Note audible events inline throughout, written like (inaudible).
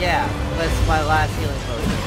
Yeah, that's my last healing potion.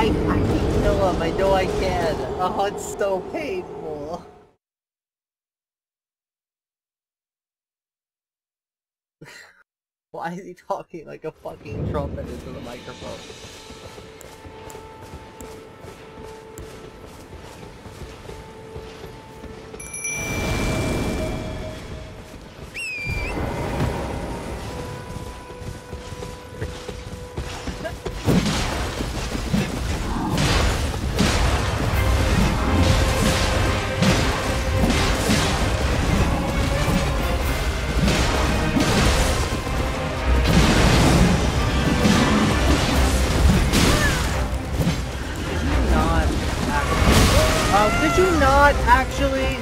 I, I can kill him, I know I can. Oh, it's so painful. (laughs) Why is he talking like a fucking trumpet into the microphone? Uh, did you not actually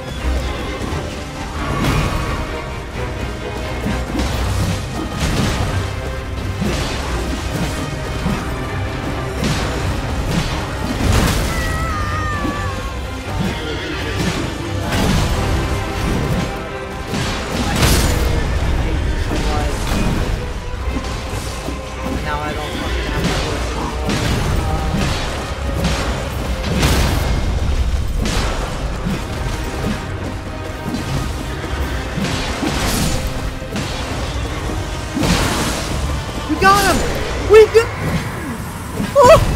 We got. Oh.